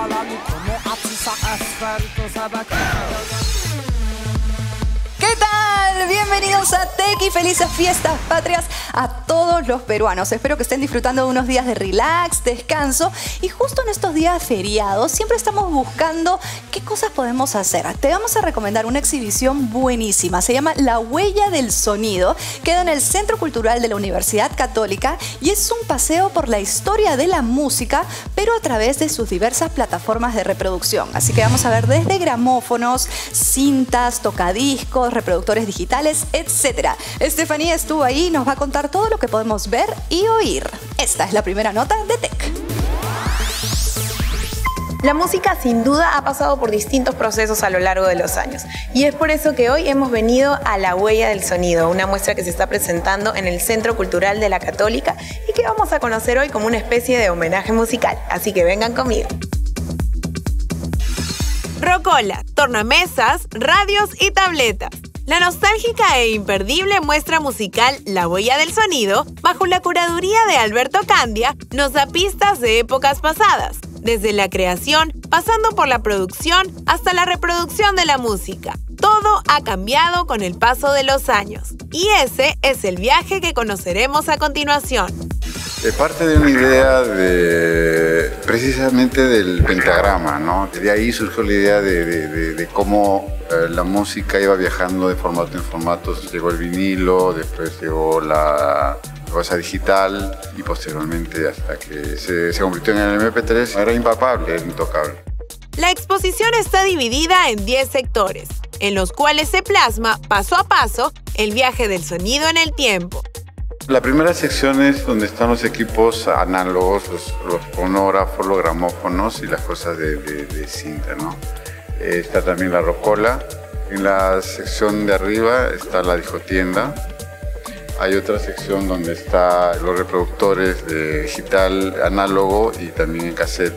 わらぬこの暑さアスファルト砂漠。Bienvenidos a Tech y felices fiestas patrias a todos los peruanos. Espero que estén disfrutando de unos días de relax, descanso y justo en estos días feriados siempre estamos buscando qué cosas podemos hacer. Te vamos a recomendar una exhibición buenísima. Se llama La Huella del Sonido. Queda en el Centro Cultural de la Universidad Católica y es un paseo por la historia de la música, pero a través de sus diversas plataformas de reproducción. Así que vamos a ver desde gramófonos, cintas, tocadiscos, reproductores digitales, etc. Estefanía estuvo ahí y nos va a contar todo lo que podemos ver y oír. Esta es la primera nota de Tech. La música sin duda ha pasado por distintos procesos a lo largo de los años y es por eso que hoy hemos venido a La Huella del Sonido, una muestra que se está presentando en el Centro Cultural de la Católica y que vamos a conocer hoy como una especie de homenaje musical, así que vengan conmigo. Rocola, tornamesas, radios y tabletas. La nostálgica e imperdible muestra musical La Huella del Sonido, bajo la curaduría de Alberto Candia, nos da pistas de épocas pasadas, desde la creación, pasando por la producción hasta la reproducción de la música. Todo ha cambiado con el paso de los años. Y ese es el viaje que conoceremos a continuación. Parte de una idea de precisamente del pentagrama, ¿no? De ahí surgió la idea de, cómo la música iba viajando de formato en formato. Llegó el vinilo, después llegó la cosa digital y posteriormente hasta que se, se convirtió en el MP3 era impapable, era intocable. La exposición está dividida en 10 sectores, en los cuales se plasma paso a paso el viaje del sonido en el tiempo. La primera sección es donde están los equipos análogos, los, los fonógrafos, los gramófonos y las cosas de, cinta, ¿no? Está también la rocola. En la sección de arriba está la discotienda. Hay otra sección donde están los reproductores de digital, análogo y también en cassette.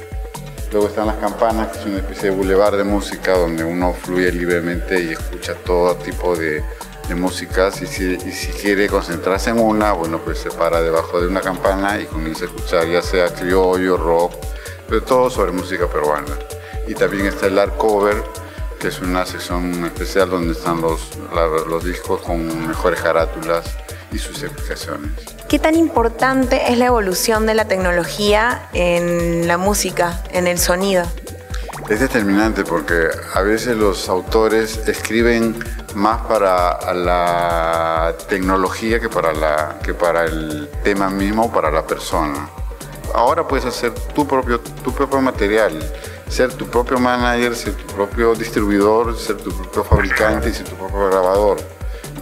Luego están las campanas, que es una especie de bulevar de música donde uno fluye libremente y escucha todo tipo de, de músicas y si, quiere concentrarse en una, bueno, pues se para debajo de una campana y comienza a escuchar ya sea criollo, rock, pero todo sobre música peruana. Y también está el art cover, que es una sección especial donde están los, los discos con mejores carátulas y sus explicaciones. ¿Qué tan importante es la evolución de la tecnología en la música, en el sonido? Es determinante porque a veces los autores escriben más para la tecnología que para, la, que para el tema mismo, para la persona. Ahora puedes hacer tu propio, tu propio material, ser tu propio manager, ser tu propio distribuidor, ser tu propio fabricante y ser tu propio grabador.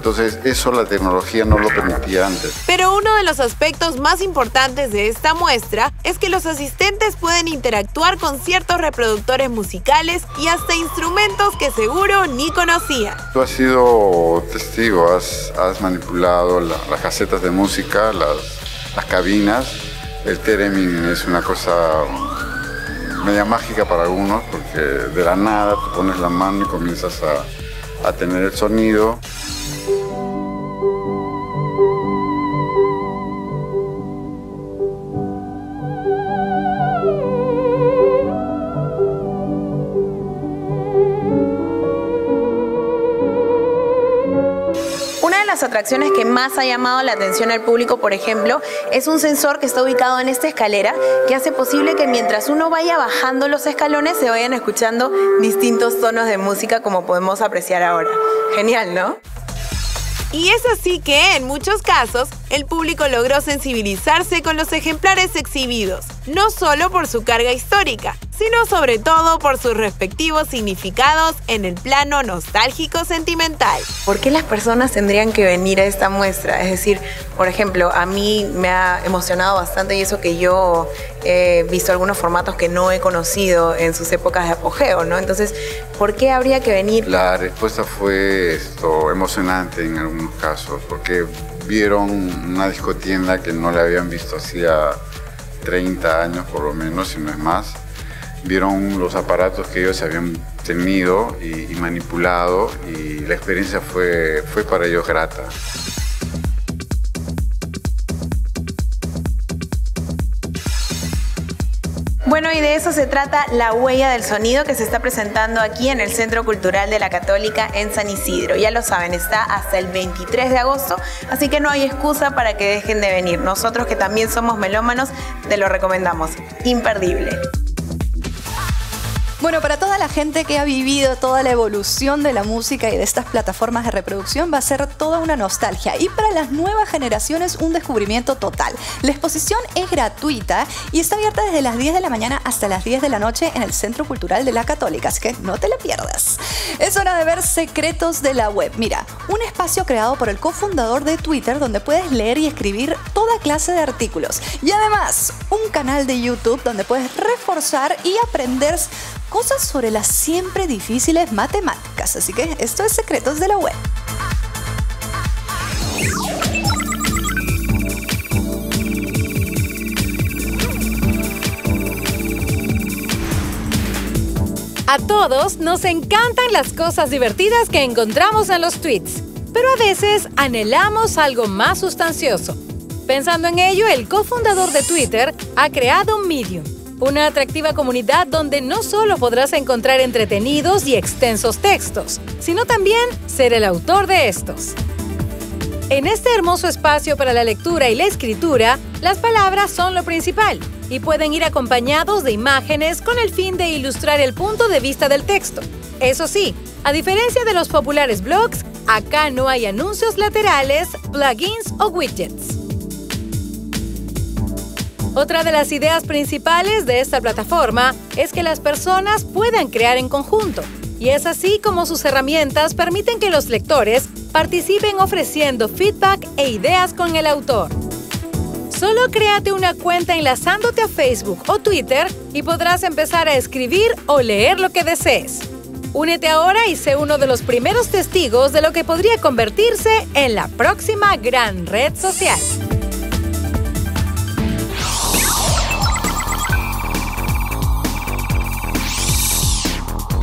Entonces eso la tecnología no lo permitía antes. Pero uno de los aspectos más importantes de esta muestra es que los asistentes pueden interactuar con ciertos reproductores musicales y hasta instrumentos que seguro ni conocían. Tú has sido testigo, has, manipulado las casetas de música, las, las cabinas. El tereming es una cosa media mágica para algunos porque de la nada tú pones la mano y comienzas a, a tener el sonido. Las atracciones que más ha llamado la atención al público, por ejemplo, es un sensor que está ubicado en esta escalera que hace posible que mientras uno vaya bajando los escalones se vayan escuchando distintos tonos de música como podemos apreciar ahora. Genial, ¿no? Y es así que, en muchos casos, el público logró sensibilizarse con los ejemplares exhibidos, no solo por su carga histórica, sino sobre todo por sus respectivos significados en el plano nostálgico sentimental. ¿Por qué las personas tendrían que venir a esta muestra? Es decir, por ejemplo, a mí me ha emocionado bastante y eso que yo he visto algunos formatos que no he conocido en sus épocas de apogeo, ¿no? Entonces, ¿por qué habría que venir? La respuesta fue esto, emocionante en algunos casos, porque vieron una discotienda que no la habían visto hacía 30 años por lo menos, si no es más vieron los aparatos que ellos habían tenido y, manipulado y la experiencia fue, fue para ellos grata. Bueno, y de eso se trata La Huella del Sonido que se está presentando aquí en el Centro Cultural de la Católica en San Isidro. Ya lo saben, está hasta el 23 de agosto, así que no hay excusa para que dejen de venir. Nosotros que también somos melómanos, te lo recomendamos. Imperdible. Bueno, para toda la gente que ha vivido toda la evolución de la música y de estas plataformas de reproducción va a ser toda una nostalgia y para las nuevas generaciones un descubrimiento total. La exposición es gratuita y está abierta desde las 10 de la mañana hasta las 10 de la noche en el Centro Cultural de la Católica, así que no te la pierdas. Es hora de ver secretos de la web. Mira, un espacio creado por el cofundador de Twitter donde puedes leer y escribir toda clase de artículos y además un canal de YouTube donde puedes reforzar y aprender cosas sobre las siempre difíciles matemáticas. Así que esto es Secretos de la Web. A todos nos encantan las cosas divertidas que encontramos en los tweets, pero a veces anhelamos algo más sustancioso. Pensando en ello, el cofundador de Twitter ha creado un Medium una atractiva comunidad donde no solo podrás encontrar entretenidos y extensos textos, sino también ser el autor de estos. En este hermoso espacio para la lectura y la escritura, las palabras son lo principal y pueden ir acompañados de imágenes con el fin de ilustrar el punto de vista del texto. Eso sí, a diferencia de los populares blogs, acá no hay anuncios laterales, plugins o widgets. Otra de las ideas principales de esta plataforma es que las personas puedan crear en conjunto, y es así como sus herramientas permiten que los lectores participen ofreciendo feedback e ideas con el autor. Solo créate una cuenta enlazándote a Facebook o Twitter y podrás empezar a escribir o leer lo que desees. Únete ahora y sé uno de los primeros testigos de lo que podría convertirse en la próxima gran red social.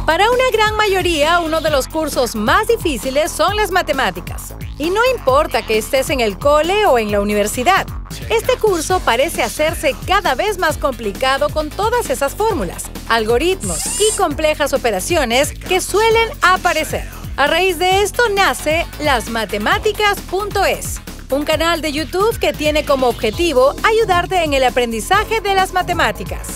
Para una gran mayoría, uno de los cursos más difíciles son las matemáticas. Y no importa que estés en el cole o en la universidad. Este curso parece hacerse cada vez más complicado con todas esas fórmulas, algoritmos y complejas operaciones que suelen aparecer. A raíz de esto nace lasmatemáticas.es, un canal de YouTube que tiene como objetivo ayudarte en el aprendizaje de las matemáticas.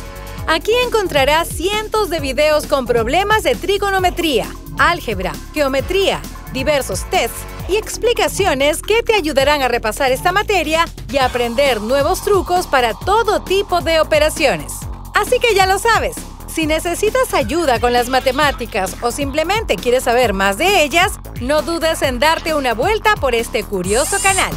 Aquí encontrarás cientos de videos con problemas de trigonometría, álgebra, geometría, diversos tests y explicaciones que te ayudarán a repasar esta materia y aprender nuevos trucos para todo tipo de operaciones. Así que ya lo sabes, si necesitas ayuda con las matemáticas o simplemente quieres saber más de ellas, no dudes en darte una vuelta por este curioso canal.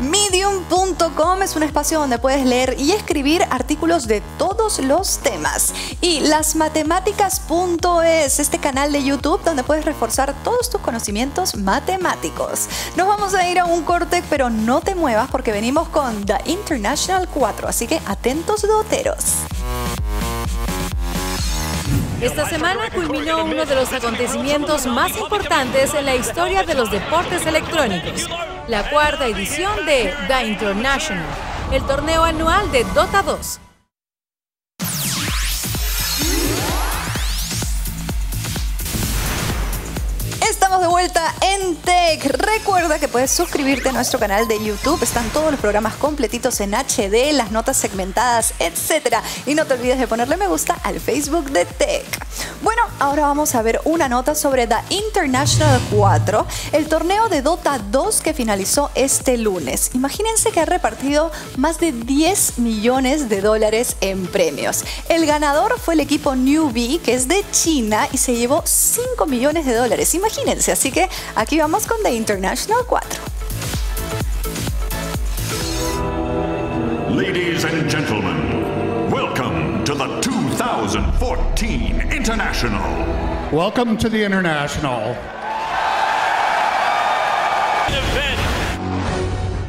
Medium.com es un espacio donde puedes leer y escribir artículos de todos los temas. Y lasmatemáticas.es, este canal de YouTube donde puedes reforzar todos tus conocimientos matemáticos. Nos vamos a ir a un corte, pero no te muevas porque venimos con The International 4, así que atentos doteros. Esta semana culminó uno de los acontecimientos más importantes en la historia de los deportes electrónicos, la cuarta edición de The International, el torneo anual de Dota 2. En Tech. Recuerda que puedes suscribirte a nuestro canal de YouTube. Están todos los programas completitos en HD, las notas segmentadas, etc. Y no te olvides de ponerle me gusta al Facebook de Tech. Bueno, ahora vamos a ver una nota sobre The International 4, el torneo de Dota 2 que finalizó este lunes. Imagínense que ha repartido más de 10 millones de dólares en premios. El ganador fue el equipo Newbie, que es de China, y se llevó 5 millones de dólares. Imagínense, así que aquí vamos con The International 4. Ladies and gentlemen, welcome to the 2014 International. Welcome to the International.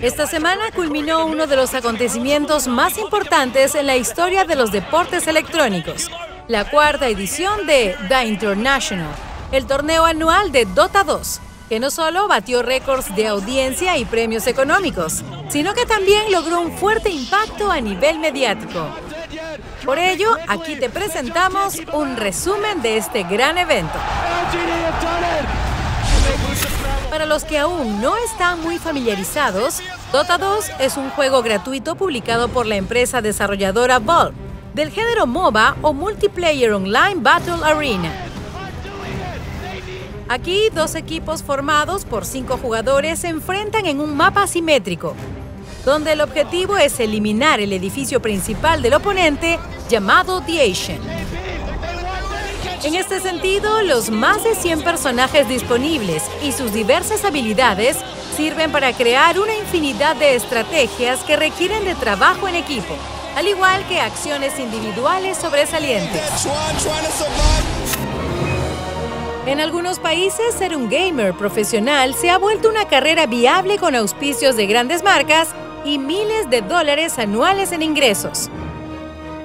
Esta semana culminó uno de los acontecimientos más importantes en la historia de los deportes electrónicos, la cuarta edición de The International, el torneo anual de Dota 2. que no solo batió récords de audiencia y premios económicos, sino que también logró un fuerte impacto a nivel mediático. Por ello, aquí te presentamos un resumen de este gran evento. Para los que aún no están muy familiarizados, Dota 2 es un juego gratuito publicado por la empresa desarrolladora Valve, del género MOBA o Multiplayer Online Battle Arena. Aquí, dos equipos formados por cinco jugadores se enfrentan en un mapa asimétrico, donde el objetivo es eliminar el edificio principal del oponente llamado The Asian. En este sentido, los más de 100 personajes disponibles y sus diversas habilidades sirven para crear una infinidad de estrategias que requieren de trabajo en equipo, al igual que acciones individuales sobresalientes. En algunos países, ser un gamer profesional se ha vuelto una carrera viable con auspicios de grandes marcas y miles de dólares anuales en ingresos.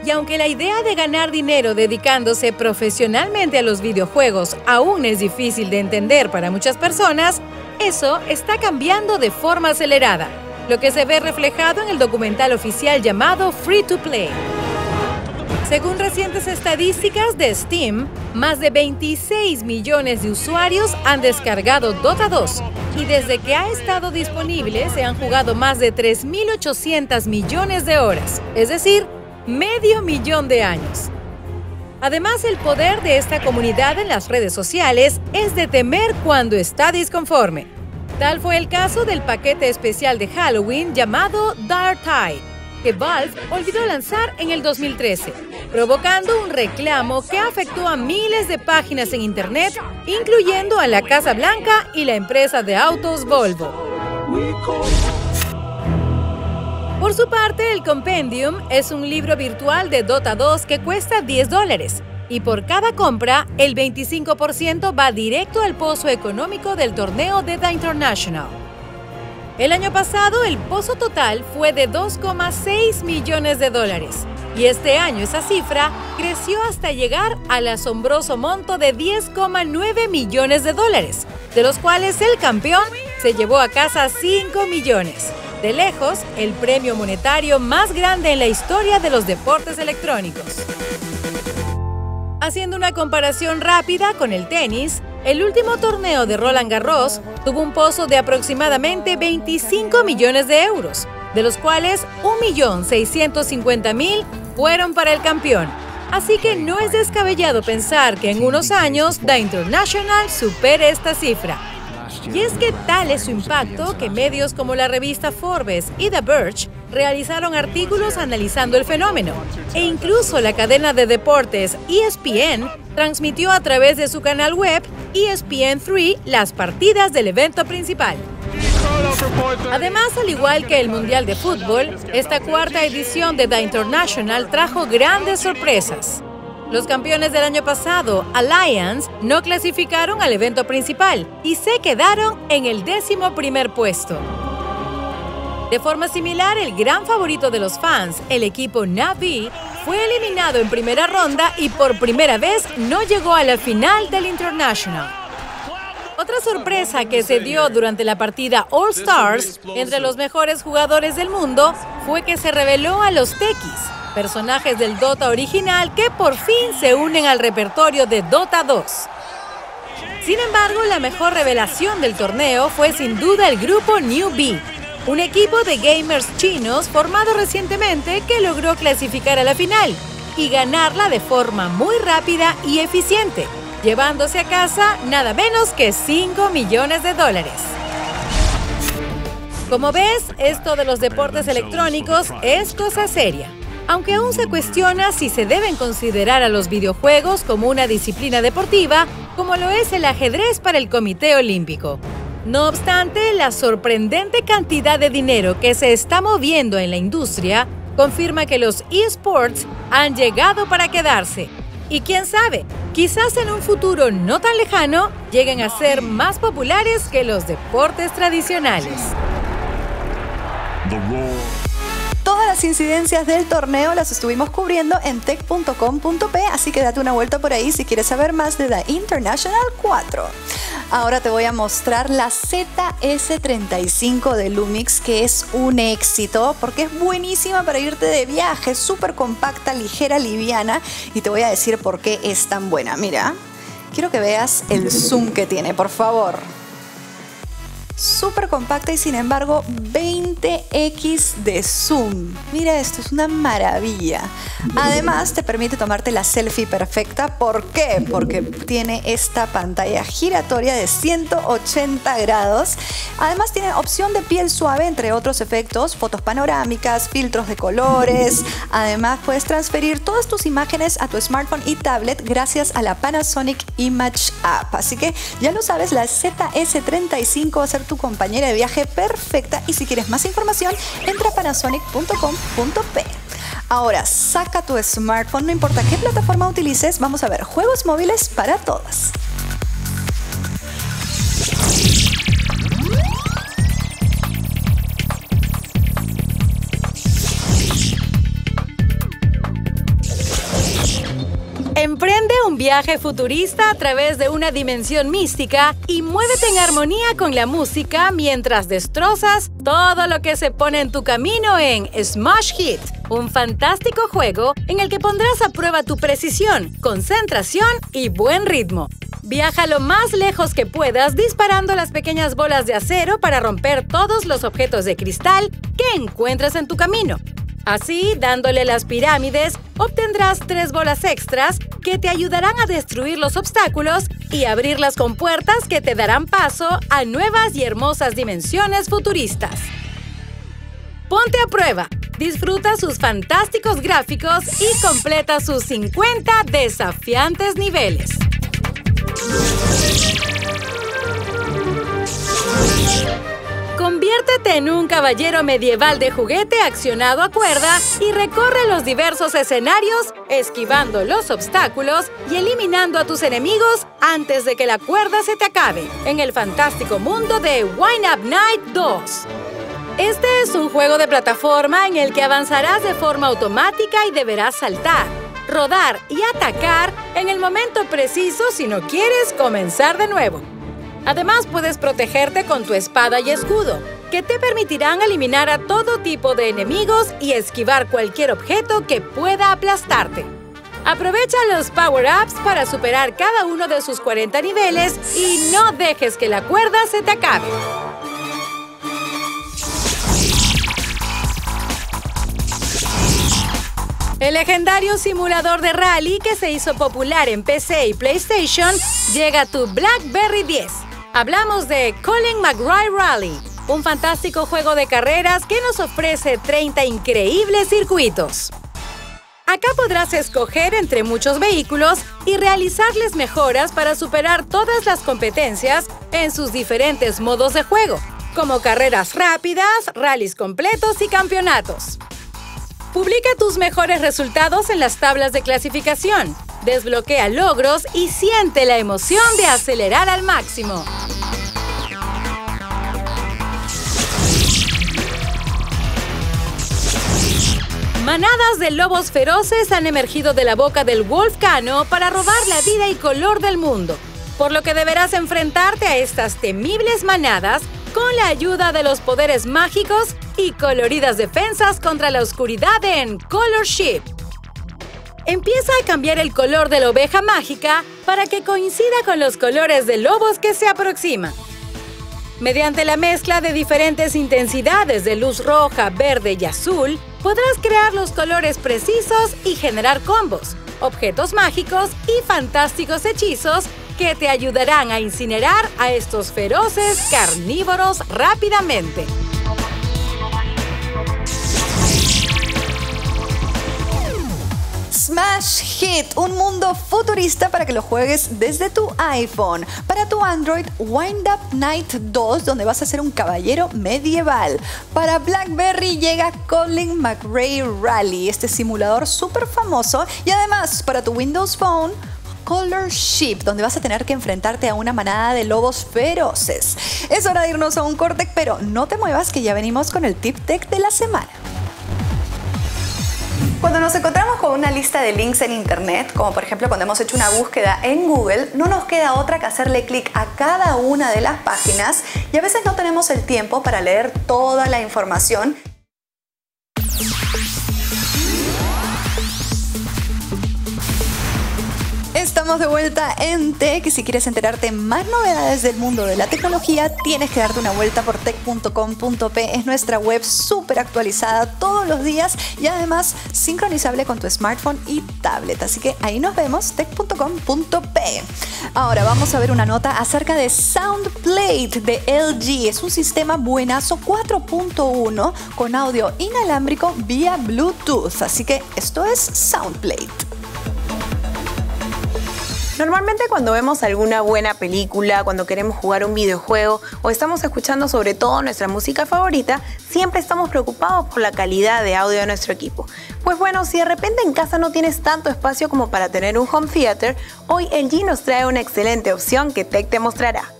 Y aunque la idea de ganar dinero dedicándose profesionalmente a los videojuegos aún es difícil de entender para muchas personas, eso está cambiando de forma acelerada, lo que se ve reflejado en el documental oficial llamado Free to Play. Según recientes estadísticas de Steam, más de 26 millones de usuarios han descargado Dota 2 y desde que ha estado disponible se han jugado más de 3.800 millones de horas, es decir, medio millón de años. Además, el poder de esta comunidad en las redes sociales es de temer cuando está disconforme. Tal fue el caso del paquete especial de Halloween llamado Dark Tide que Valve olvidó lanzar en el 2013, provocando un reclamo que afectó a miles de páginas en Internet, incluyendo a la Casa Blanca y la empresa de autos Volvo. Por su parte, el Compendium es un libro virtual de Dota 2 que cuesta 10 dólares y por cada compra, el 25% va directo al pozo económico del torneo de The International. El año pasado el pozo total fue de 2,6 millones de dólares y este año esa cifra creció hasta llegar al asombroso monto de 10,9 millones de dólares, de los cuales el campeón se llevó a casa 5 millones. De lejos, el premio monetario más grande en la historia de los deportes electrónicos. Haciendo una comparación rápida con el tenis, el último torneo de Roland Garros tuvo un pozo de aproximadamente 25 millones de euros, de los cuales 1.650.000 fueron para el campeón. Así que no es descabellado pensar que en unos años The International supere esta cifra. Y es que tal es su impacto que medios como la revista Forbes y The Verge realizaron artículos analizando el fenómeno. E incluso la cadena de deportes ESPN transmitió a través de su canal web ESPN3 las partidas del evento principal. Además, al igual que el Mundial de Fútbol, esta cuarta edición de The International trajo grandes sorpresas. Los campeones del año pasado, Alliance, no clasificaron al evento principal y se quedaron en el décimo primer puesto. De forma similar, el gran favorito de los fans, el equipo Navi, fue eliminado en primera ronda y por primera vez no llegó a la final del International. Otra sorpresa que se dio durante la partida All Stars entre los mejores jugadores del mundo fue que se reveló a los Tequis, personajes del Dota original que por fin se unen al repertorio de Dota 2. Sin embargo, la mejor revelación del torneo fue sin duda el grupo New B, un equipo de gamers chinos formado recientemente que logró clasificar a la final y ganarla de forma muy rápida y eficiente, llevándose a casa nada menos que 5 millones de dólares. Como ves, esto de los deportes electrónicos es cosa seria aunque aún se cuestiona si se deben considerar a los videojuegos como una disciplina deportiva, como lo es el ajedrez para el Comité Olímpico. No obstante, la sorprendente cantidad de dinero que se está moviendo en la industria confirma que los esports han llegado para quedarse. Y quién sabe, quizás en un futuro no tan lejano lleguen a ser más populares que los deportes tradicionales Las incidencias del torneo las estuvimos cubriendo en tech.com.p, así que date una vuelta por ahí si quieres saber más de The International 4. Ahora te voy a mostrar la ZS35 de Lumix, que es un éxito porque es buenísima para irte de viaje, súper compacta, ligera, liviana. Y te voy a decir por qué es tan buena. Mira, quiero que veas el zoom que tiene, por favor súper compacta y sin embargo 20x de zoom. Mira esto, es una maravilla. Además te permite tomarte la selfie perfecta. ¿Por qué? Porque tiene esta pantalla giratoria de 180 grados. Además tiene opción de piel suave, entre otros efectos, fotos panorámicas, filtros de colores. Además puedes transferir todas tus imágenes a tu smartphone y tablet gracias a la Panasonic Image App. Así que ya lo sabes, la ZS35 va a ser tu compañera de viaje perfecta y si quieres más información, entra a panasonic.com.p. Ahora, saca tu smartphone, no importa qué plataforma utilices, vamos a ver juegos móviles para todas. Viaje futurista a través de una dimensión mística y muévete en armonía con la música mientras destrozas todo lo que se pone en tu camino en Smash Hit, un fantástico juego en el que pondrás a prueba tu precisión, concentración y buen ritmo. Viaja lo más lejos que puedas disparando las pequeñas bolas de acero para romper todos los objetos de cristal que encuentres en tu camino. Así, dándole las pirámides, obtendrás tres bolas extras que te ayudarán a destruir los obstáculos y abrir las compuertas que te darán paso a nuevas y hermosas dimensiones futuristas. Ponte a prueba, disfruta sus fantásticos gráficos y completa sus 50 desafiantes niveles. Conviértete en un caballero medieval de juguete accionado a cuerda y recorre los diversos escenarios, esquivando los obstáculos y eliminando a tus enemigos antes de que la cuerda se te acabe, en el fantástico mundo de Wine Up Night 2. Este es un juego de plataforma en el que avanzarás de forma automática y deberás saltar, rodar y atacar en el momento preciso si no quieres comenzar de nuevo. Además, puedes protegerte con tu espada y escudo, que te permitirán eliminar a todo tipo de enemigos y esquivar cualquier objeto que pueda aplastarte. Aprovecha los power-ups para superar cada uno de sus 40 niveles y no dejes que la cuerda se te acabe. El legendario simulador de rally que se hizo popular en PC y PlayStation llega a tu BlackBerry 10 Hablamos de Colin McRae Rally, un fantástico juego de carreras que nos ofrece 30 increíbles circuitos. Acá podrás escoger entre muchos vehículos y realizarles mejoras para superar todas las competencias en sus diferentes modos de juego, como carreras rápidas, rallies completos y campeonatos. Publica tus mejores resultados en las tablas de clasificación desbloquea logros y siente la emoción de acelerar al máximo. Manadas de lobos feroces han emergido de la boca del Wolfcano para robar la vida y color del mundo, por lo que deberás enfrentarte a estas temibles manadas con la ayuda de los poderes mágicos y coloridas defensas contra la oscuridad en Color Ship empieza a cambiar el color de la oveja mágica para que coincida con los colores de lobos que se aproximan. Mediante la mezcla de diferentes intensidades de luz roja, verde y azul, podrás crear los colores precisos y generar combos, objetos mágicos y fantásticos hechizos que te ayudarán a incinerar a estos feroces carnívoros rápidamente. Smash Hit, un mundo futurista para que lo juegues desde tu iPhone. Para tu Android, Wind Up Night 2, donde vas a ser un caballero medieval. Para BlackBerry llega Colin McRae Rally, este simulador súper famoso. Y además, para tu Windows Phone, Color Ship, donde vas a tener que enfrentarte a una manada de lobos feroces. Es hora de irnos a un corte, pero no te muevas que ya venimos con el tip tech de la semana. Cuando nos encontramos con una lista de links en Internet, como por ejemplo cuando hemos hecho una búsqueda en Google, no nos queda otra que hacerle clic a cada una de las páginas y a veces no tenemos el tiempo para leer toda la información De vuelta en Tech si quieres enterarte más novedades del mundo de la tecnología, tienes que darte una vuelta por tech.com.p. Es nuestra web súper actualizada todos los días y además sincronizable con tu smartphone y tablet. Así que ahí nos vemos, tech.com.p. Ahora vamos a ver una nota acerca de SoundPlate de LG. Es un sistema buenazo 4.1 con audio inalámbrico vía Bluetooth. Así que esto es SoundPlate. Normalmente cuando vemos alguna buena película, cuando queremos jugar un videojuego o estamos escuchando sobre todo nuestra música favorita, siempre estamos preocupados por la calidad de audio de nuestro equipo. Pues bueno, si de repente en casa no tienes tanto espacio como para tener un home theater, hoy LG nos trae una excelente opción que Tech te mostrará.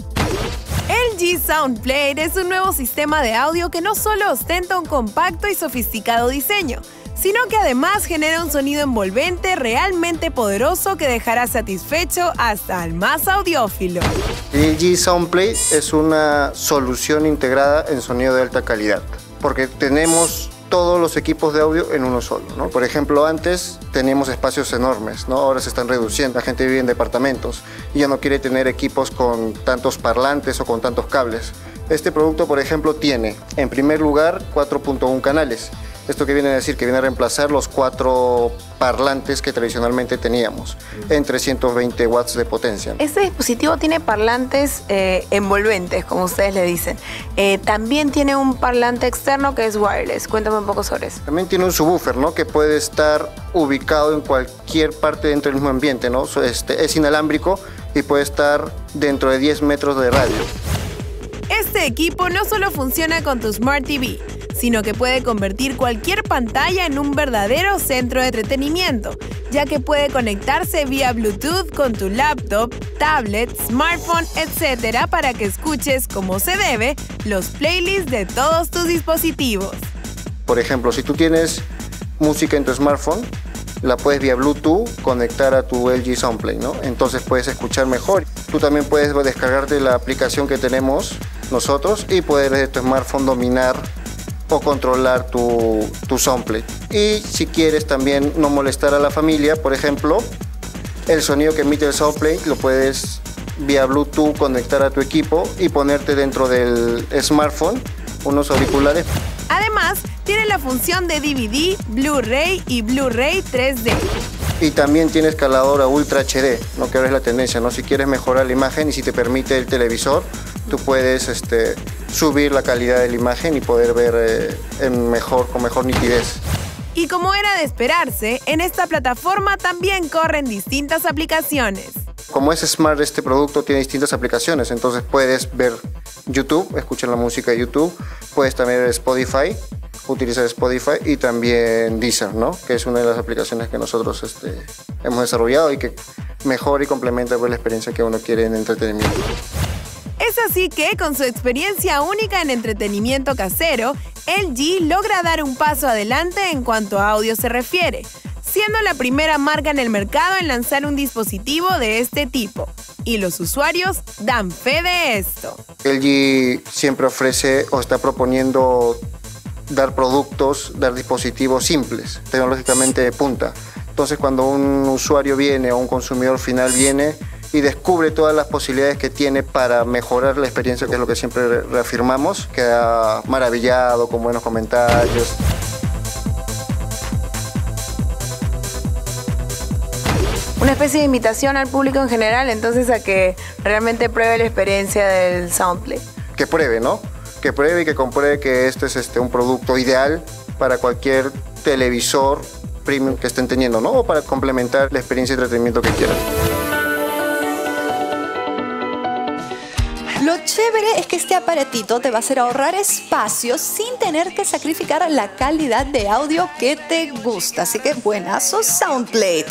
LG SoundPlate es un nuevo sistema de audio que no solo ostenta un compacto y sofisticado diseño, sino que además genera un sonido envolvente realmente poderoso que dejará satisfecho hasta al más audiófilo. LG SoundPlay es una solución integrada en sonido de alta calidad, porque tenemos todos los equipos de audio en uno solo. ¿no? Por ejemplo, antes teníamos espacios enormes, ¿no? ahora se están reduciendo, la gente vive en departamentos y ya no quiere tener equipos con tantos parlantes o con tantos cables. Este producto, por ejemplo, tiene en primer lugar 4.1 canales esto que viene a decir que viene a reemplazar los cuatro parlantes que tradicionalmente teníamos en 320 watts de potencia. Este dispositivo tiene parlantes eh, envolventes, como ustedes le dicen. Eh, también tiene un parlante externo que es wireless. Cuéntame un poco sobre eso. También tiene un subwoofer, ¿no? Que puede estar ubicado en cualquier parte dentro del mismo ambiente, ¿no? Este, es inalámbrico y puede estar dentro de 10 metros de radio. Este equipo no solo funciona con tu Smart TV, sino que puede convertir cualquier pantalla en un verdadero centro de entretenimiento, ya que puede conectarse vía Bluetooth con tu laptop, tablet, smartphone, etc. para que escuches como se debe los playlists de todos tus dispositivos. Por ejemplo, si tú tienes música en tu smartphone, la puedes vía Bluetooth conectar a tu LG Soundplay, ¿no? Entonces puedes escuchar mejor. Tú también puedes descargarte la aplicación que tenemos nosotros y poder desde tu smartphone dominar o controlar tu, tu soundplay. Y si quieres también no molestar a la familia, por ejemplo, el sonido que emite el soundplay lo puedes vía Bluetooth conectar a tu equipo y ponerte dentro del smartphone unos auriculares. Además, tiene la función de DVD, Blu-ray y Blu-ray 3D. Y también tiene escaladora Ultra HD, ¿no? que ahora es la tendencia. ¿no? Si quieres mejorar la imagen y si te permite el televisor, tú puedes este, subir la calidad de la imagen y poder ver eh, en mejor, con mejor nitidez. Y como era de esperarse, en esta plataforma también corren distintas aplicaciones. Como es smart este producto tiene distintas aplicaciones, entonces puedes ver YouTube, escuchar la música de YouTube, puedes también ver Spotify, utilizar Spotify y también Deezer, ¿no? que es una de las aplicaciones que nosotros este, hemos desarrollado y que mejora y complementa pues, la experiencia que uno quiere en entretenimiento. Es así que, con su experiencia única en entretenimiento casero, LG logra dar un paso adelante en cuanto a audio se refiere, siendo la primera marca en el mercado en lanzar un dispositivo de este tipo. Y los usuarios dan fe de esto. LG siempre ofrece o está proponiendo dar productos, dar dispositivos simples, tecnológicamente de punta. Entonces cuando un usuario viene o un consumidor final viene, y descubre todas las posibilidades que tiene para mejorar la experiencia, que es lo que siempre reafirmamos. Queda maravillado, con buenos comentarios. Una especie de invitación al público en general, entonces a que realmente pruebe la experiencia del Soundplay. Que pruebe, ¿no? Que pruebe y que compruebe que este es este, un producto ideal para cualquier televisor premium que estén teniendo, ¿no? O para complementar la experiencia de entretenimiento que quieran. Lo chévere es que este aparatito te va a hacer ahorrar espacio sin tener que sacrificar la calidad de audio que te gusta. Así que buenazo Soundplate.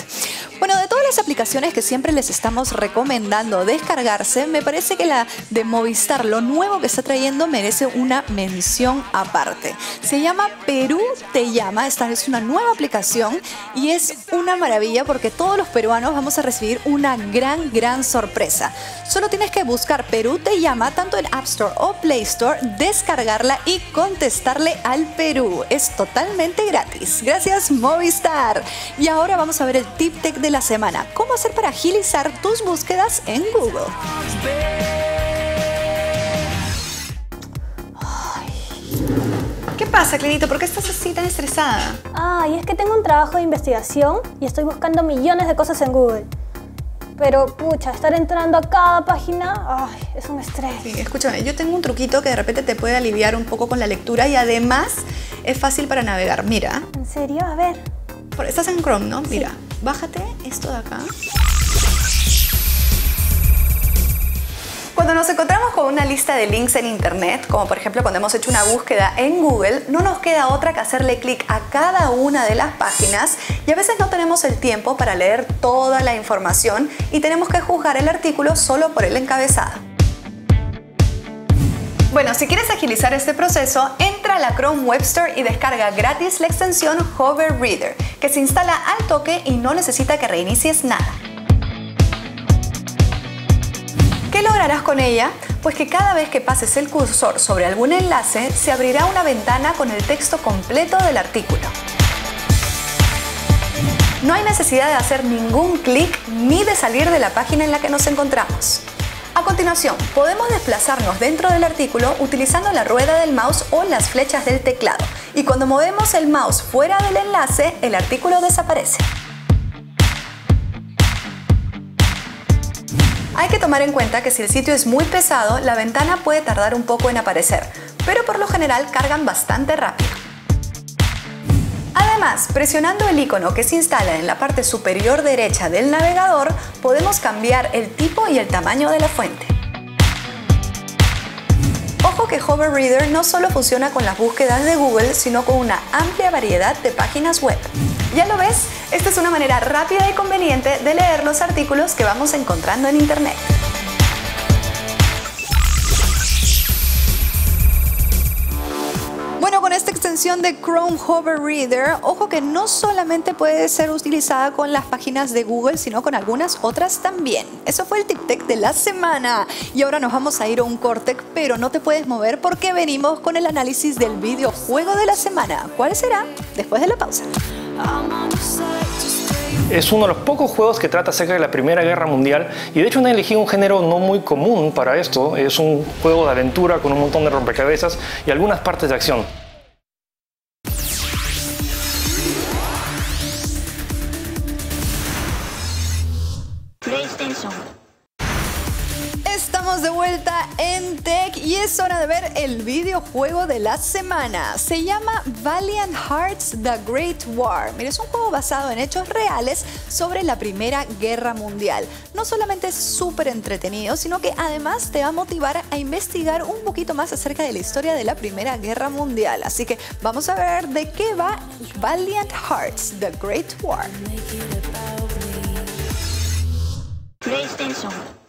Bueno, de todas las aplicaciones que siempre les estamos recomendando descargarse, me parece que la de Movistar, lo nuevo que está trayendo, merece una mención aparte. Se llama Perú Te Llama, esta es una nueva aplicación y es una maravilla porque todos los peruanos vamos a recibir una gran, gran sorpresa. Solo tienes que buscar Perú Te Llama tanto en App Store o Play Store, descargarla y contestarle al Perú. Es totalmente gratis. Gracias Movistar. Y ahora vamos a ver el tip tech de la semana. ¿Cómo hacer para agilizar tus búsquedas en Google? ¿Qué pasa, Clinito? ¿Por qué estás así tan estresada? Ay, es que tengo un trabajo de investigación y estoy buscando millones de cosas en Google. Pero, pucha, estar entrando a cada página, ay, es un estrés. Sí, escúchame, yo tengo un truquito que de repente te puede aliviar un poco con la lectura y además es fácil para navegar. Mira. ¿En serio? A ver. Estás en Chrome, ¿no? Mira, bájate esto de acá. Cuando nos encontramos con una lista de links en Internet, como por ejemplo cuando hemos hecho una búsqueda en Google, no nos queda otra que hacerle clic a cada una de las páginas y a veces no tenemos el tiempo para leer toda la información y tenemos que juzgar el artículo solo por el encabezado. Bueno, si quieres agilizar este proceso, entra a la Chrome Web Store y descarga gratis la extensión Hover Reader, que se instala al toque y no necesita que reinicies nada. ¿Qué lograrás con ella? Pues que cada vez que pases el cursor sobre algún enlace, se abrirá una ventana con el texto completo del artículo. No hay necesidad de hacer ningún clic ni de salir de la página en la que nos encontramos. A continuación, podemos desplazarnos dentro del artículo utilizando la rueda del mouse o las flechas del teclado. Y cuando movemos el mouse fuera del enlace, el artículo desaparece. Hay que tomar en cuenta que si el sitio es muy pesado, la ventana puede tardar un poco en aparecer, pero por lo general cargan bastante rápido. Además, presionando el icono que se instala en la parte superior derecha del navegador, podemos cambiar el tipo y el tamaño de la fuente. Ojo que Hover Reader no solo funciona con las búsquedas de Google, sino con una amplia variedad de páginas web. ¿Ya lo ves? Esta es una manera rápida y conveniente de leer los artículos que vamos encontrando en Internet. Extensión de Chrome Hover Reader, ojo que no solamente puede ser utilizada con las páginas de Google, sino con algunas otras también. Eso fue el Tip Tech de la semana. Y ahora nos vamos a ir a un corte, pero no te puedes mover porque venimos con el análisis del videojuego de la semana. ¿Cuál será? Después de la pausa. Es uno de los pocos juegos que trata acerca de la Primera Guerra Mundial y de hecho han elegido un género no muy común para esto. Es un juego de aventura con un montón de rompecabezas y algunas partes de acción. En Tech y es hora de ver el videojuego de la semana. Se llama Valiant Hearts The Great War. Mira, es un juego basado en hechos reales sobre la Primera Guerra Mundial. No solamente es súper entretenido, sino que además te va a motivar a investigar un poquito más acerca de la historia de la Primera Guerra Mundial. Así que vamos a ver de qué va Valiant Hearts The Great War. PlayStation.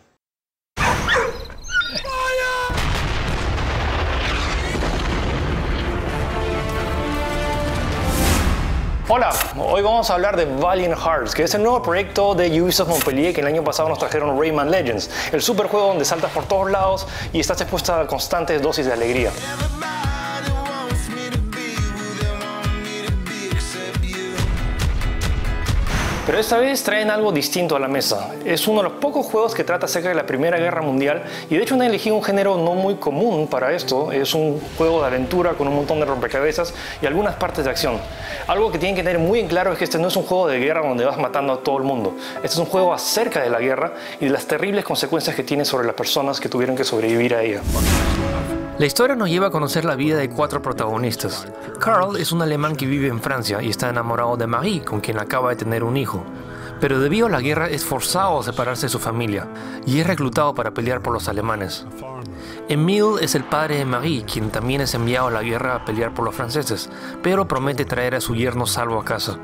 Hola, hoy vamos a hablar de Valiant Hearts, que es el nuevo proyecto de Ubisoft Montpellier que el año pasado nos trajeron Rayman Legends, el superjuego donde saltas por todos lados y estás expuesta a constantes dosis de alegría. Pero esta vez traen algo distinto a la mesa. Es uno de los pocos juegos que trata acerca de la Primera Guerra Mundial y de hecho han elegido un género no muy común para esto. Es un juego de aventura con un montón de rompecabezas y algunas partes de acción. Algo que tienen que tener muy en claro es que este no es un juego de guerra donde vas matando a todo el mundo. Este es un juego acerca de la guerra y de las terribles consecuencias que tiene sobre las personas que tuvieron que sobrevivir a ella. La historia nos lleva a conocer la vida de cuatro protagonistas. Carl es un alemán que vive en Francia y está enamorado de Marie, con quien acaba de tener un hijo. Pero debido a la guerra es forzado a separarse de su familia y es reclutado para pelear por los alemanes. Emile es el padre de Marie, quien también es enviado a la guerra a pelear por los franceses, pero promete traer a su yerno salvo a casa.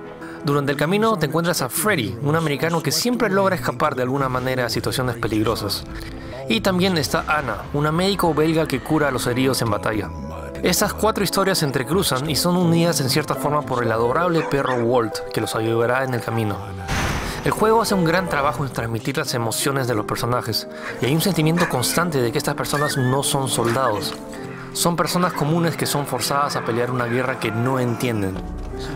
Durante el camino te encuentras a Freddy, un americano que siempre logra escapar de alguna manera a situaciones peligrosas. Y también está Anna, una médico belga que cura a los heridos en batalla. Estas cuatro historias se entrecruzan y son unidas en cierta forma por el adorable perro Walt, que los ayudará en el camino. El juego hace un gran trabajo en transmitir las emociones de los personajes, y hay un sentimiento constante de que estas personas no son soldados. Son personas comunes que son forzadas a pelear una guerra que no entienden.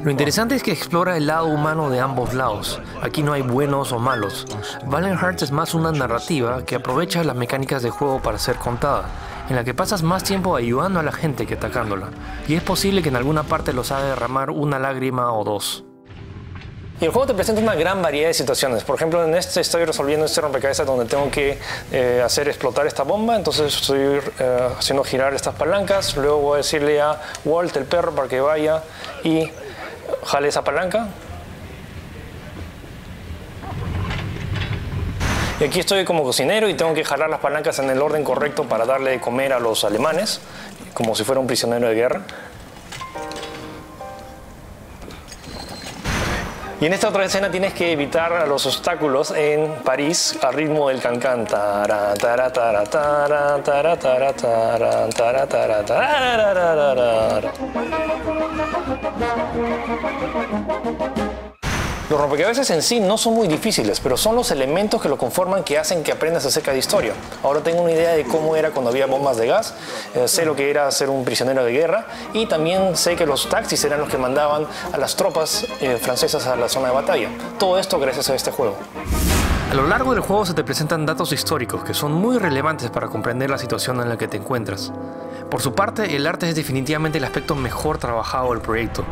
Lo interesante es que explora el lado humano de ambos lados. Aquí no hay buenos o malos. Valiant Hearts es más una narrativa que aprovecha las mecánicas de juego para ser contada, en la que pasas más tiempo ayudando a la gente que atacándola. Y es posible que en alguna parte los haga derramar una lágrima o dos. Y el juego te presenta una gran variedad de situaciones. Por ejemplo, en este estoy resolviendo este rompecabezas donde tengo que eh, hacer explotar esta bomba. Entonces estoy eh, haciendo girar estas palancas. Luego voy a decirle a Walt, el perro, para que vaya y jale esa palanca. Y aquí estoy como cocinero y tengo que jalar las palancas en el orden correcto para darle de comer a los alemanes, como si fuera un prisionero de guerra. Y en esta otra escena tienes que evitar los obstáculos en París al ritmo del cancán. Los rompecabezas en sí no son muy difíciles, pero son los elementos que lo conforman que hacen que aprendas acerca de historia. Ahora tengo una idea de cómo era cuando había bombas de gas, eh, sé lo que era ser un prisionero de guerra y también sé que los taxis eran los que mandaban a las tropas eh, francesas a la zona de batalla. Todo esto gracias a este juego. A lo largo del juego se te presentan datos históricos que son muy relevantes para comprender la situación en la que te encuentras. Por su parte, el arte es definitivamente el aspecto mejor trabajado del proyecto.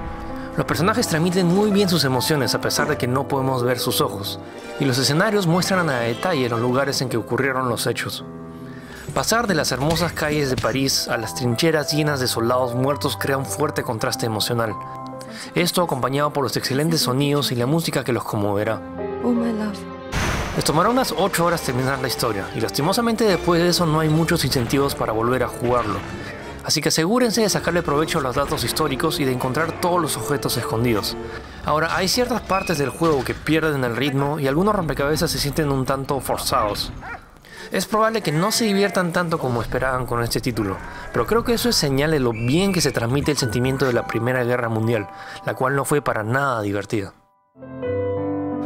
Los personajes transmiten muy bien sus emociones a pesar de que no podemos ver sus ojos, y los escenarios muestran a detalle los lugares en que ocurrieron los hechos. Pasar de las hermosas calles de París a las trincheras llenas de soldados muertos crea un fuerte contraste emocional. Esto acompañado por los excelentes sonidos y la música que los conmoverá. Oh, my love. Les tomará unas 8 horas terminar la historia, y lastimosamente después de eso no hay muchos incentivos para volver a jugarlo. Así que asegúrense de sacarle provecho a los datos históricos y de encontrar todos los objetos escondidos. Ahora, hay ciertas partes del juego que pierden el ritmo y algunos rompecabezas se sienten un tanto forzados. Es probable que no se diviertan tanto como esperaban con este título, pero creo que eso es señal de lo bien que se transmite el sentimiento de la Primera Guerra Mundial, la cual no fue para nada divertida.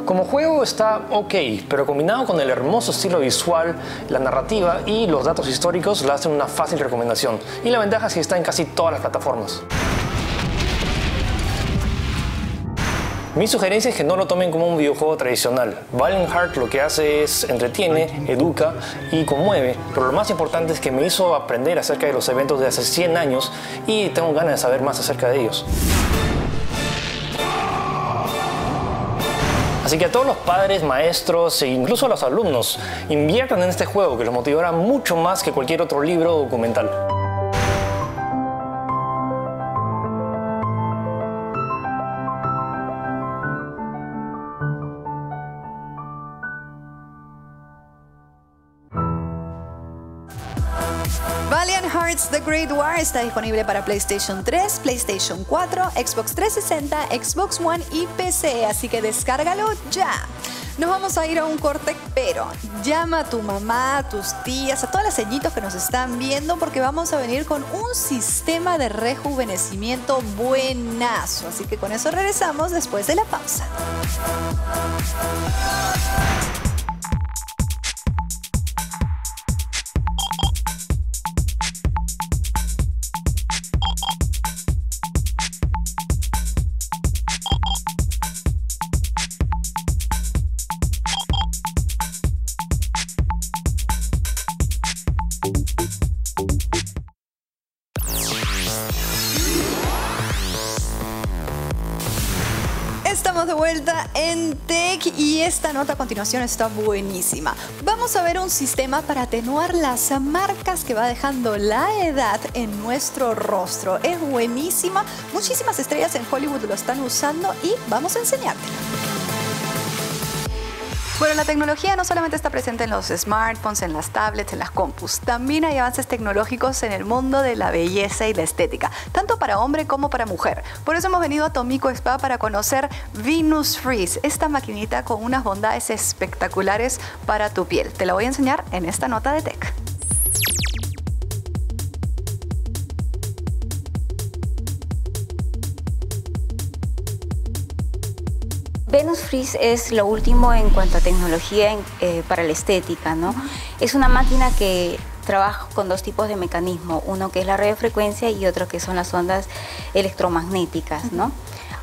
Como juego está ok, pero combinado con el hermoso estilo visual, la narrativa y los datos históricos la hacen una fácil recomendación. Y la ventaja es que está en casi todas las plataformas. Mi sugerencia es que no lo tomen como un videojuego tradicional. Valiant Heart lo que hace es entretiene, educa y conmueve, pero lo más importante es que me hizo aprender acerca de los eventos de hace 100 años y tengo ganas de saber más acerca de ellos. Así que a todos los padres, maestros e incluso a los alumnos, inviertan en este juego que los motivará mucho más que cualquier otro libro o documental. Valiant Hearts The Great War está disponible para PlayStation 3, PlayStation 4, Xbox 360, Xbox One y PC, así que descárgalo ya. Nos vamos a ir a un corte, pero llama a tu mamá, a tus tías, a todas las ceñitos que nos están viendo, porque vamos a venir con un sistema de rejuvenecimiento buenazo. Así que con eso regresamos después de la pausa. Nota a continuación está buenísima. Vamos a ver un sistema para atenuar las marcas que va dejando la edad en nuestro rostro. Es buenísima, muchísimas estrellas en Hollywood lo están usando y vamos a enseñártela. Bueno, la tecnología no solamente está presente en los smartphones, en las tablets, en las compus, también hay avances tecnológicos en el mundo de la belleza y la estética, tanto para hombre como para mujer. Por eso hemos venido a Tomico Spa para conocer Venus Freeze, esta maquinita con unas bondades espectaculares para tu piel. Te la voy a enseñar en esta nota de tech. Venus Freeze es lo último en cuanto a tecnología eh, para la estética, ¿no? Es una máquina que trabaja con dos tipos de mecanismo, uno que es la radiofrecuencia y otro que son las ondas electromagnéticas, ¿no?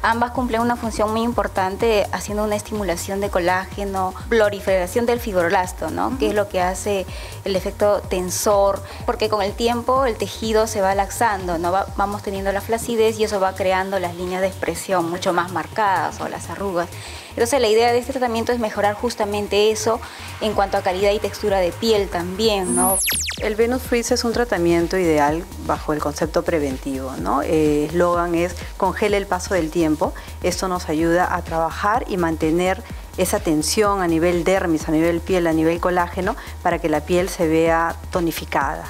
Ambas cumplen una función muy importante haciendo una estimulación de colágeno, proliferación del fibroblasto, ¿no? que es lo que hace el efecto tensor, porque con el tiempo el tejido se va laxando, ¿no? vamos teniendo la flacidez y eso va creando las líneas de expresión mucho más marcadas o las arrugas. Entonces la idea de este tratamiento es mejorar justamente eso en cuanto a calidad y textura de piel también, ¿no? El Venus Freeze es un tratamiento ideal bajo el concepto preventivo, ¿no? El eh, eslogan es congela el paso del tiempo. Esto nos ayuda a trabajar y mantener esa tensión a nivel dermis, a nivel piel, a nivel colágeno, para que la piel se vea tonificada.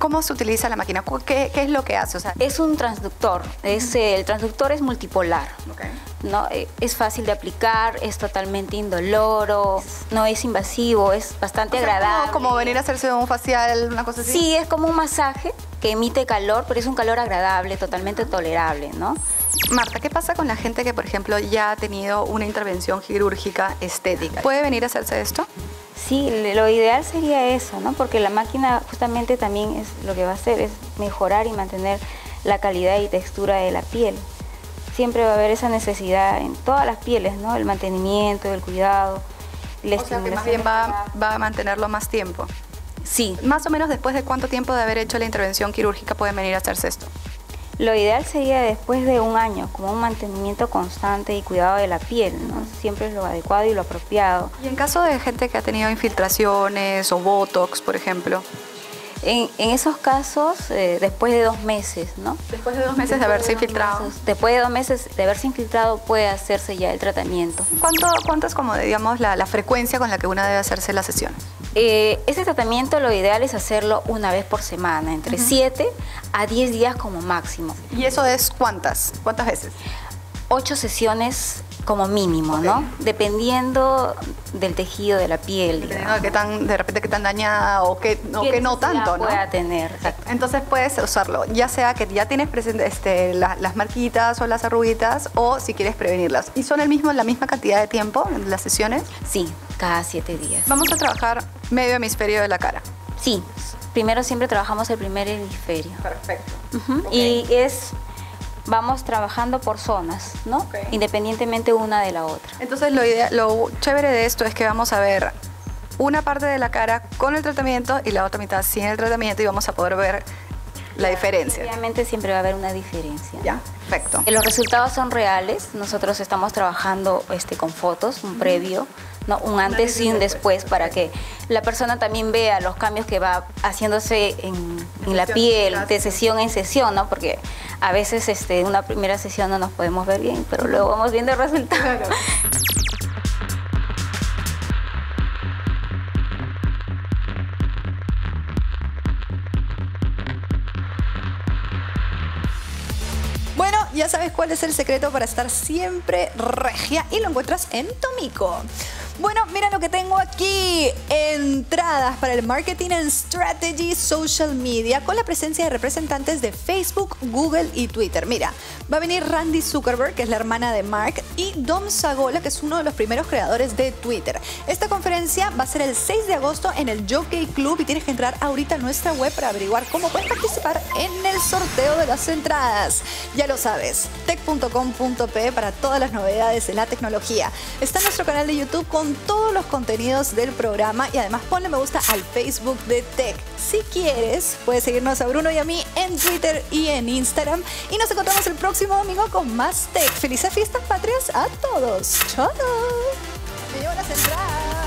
¿Cómo se utiliza la máquina? ¿Qué, es lo que hace? es un transductor. Es, el transductor es multipolar. ¿no? Eh, es fácil de aplicar, es totalmente indoloro, no es invasivo, es bastante agradable. Como, como, venir a hacerse un facial, una cosa así. Sí, es como un masaje que emite calor, pero es un calor agradable, totalmente tolerable, ¿no? Marta, ¿qué pasa con la gente que, por ejemplo, ya ha tenido una intervención quirúrgica estética? ¿Puede venir a hacerse esto? Sí, lo ideal sería eso, ¿no? Porque la máquina justamente también es lo que va a hacer es mejorar y mantener la calidad y textura de la piel. Siempre va a haber esa necesidad en todas las pieles, ¿no? El mantenimiento, el cuidado. La o sea que más bien va, va a mantenerlo más tiempo. Sí. Más o menos después de cuánto tiempo de haber hecho la intervención quirúrgica pueden venir a hacerse esto. Lo ideal sería después de un año, como un mantenimiento constante y cuidado de la piel, ¿no? Siempre es lo adecuado y lo apropiado. Y en caso de gente que ha tenido infiltraciones o botox, por ejemplo. En, en esos casos, eh, después de dos meses, ¿no? Después de dos meses de haberse infiltrado. después de dos meses de haberse infiltrado puede hacerse ya el tratamiento. ¿Cuánto, cuánto es como, digamos, la, la frecuencia con la que una debe hacerse las sesiones? Eh, ese tratamiento lo ideal es hacerlo una vez por semana, entre 7 a 10 días como máximo. ¿Y eso es cuántas? ¿Cuántas veces? Ocho sesiones como mínimo, ¿no? Dependiendo del tejido de la piel. Dependiendo de, qué tan, de repente qué tan dañada o que no, que no tanto, ¿no? pueda tener. Entonces puedes usarlo, ya sea que ya tienes presente este, las marquitas o las arruguitas o si quieres prevenirlas. ¿Y son el mismo, la misma cantidad de tiempo en las sesiones? Sí, cada siete días. Vamos a trabajar medio hemisferio de la cara. Sí, primero siempre trabajamos el primer hemisferio. Perfecto. Y es vamos trabajando por zonas, ¿no? Independientemente una de la otra. Entonces lo, lo chévere de esto es que vamos a ver una parte de la cara con el tratamiento y la otra mitad sin el tratamiento y vamos a poder ver la diferencia. Obviamente siempre va a haber una diferencia. Ya, perfecto. Los resultados son reales. Nosotros estamos trabajando este, con fotos, un previo un antes y un después para que la persona también vea los cambios que va haciéndose en, la piel de sesión en sesión, ¿no? Porque a veces este, una primera sesión no nos podemos ver bien, pero luego vamos viendo el resultado. Bueno, ya sabes cuál es el secreto para estar siempre regia y lo encuentras en Tomico. Bueno, mira lo que tengo aquí. Entradas para el Marketing and Strategy Social Media con la presencia de representantes de Facebook, Google y Twitter. Mira, va a venir Randy Zuckerberg, que es la hermana de Mark, y Dom Sagola, que es uno de los primeros creadores de Twitter. Esta conferencia va a ser el 6 de agosto en el Jockey Club y tienes que entrar ahorita a nuestra web para averiguar cómo puedes participar en el sorteo de las entradas. Ya lo sabes, tech.com.p para todas las novedades de la tecnología. Está nuestro canal de YouTube todos los contenidos del programa y además ponle me gusta al Facebook de Tech. Si quieres, puedes seguirnos a Bruno y a mí en Twitter y en Instagram. Y nos encontramos el próximo domingo con más Tech. Felices fiestas patrias a todos. Chao. Me llevo las.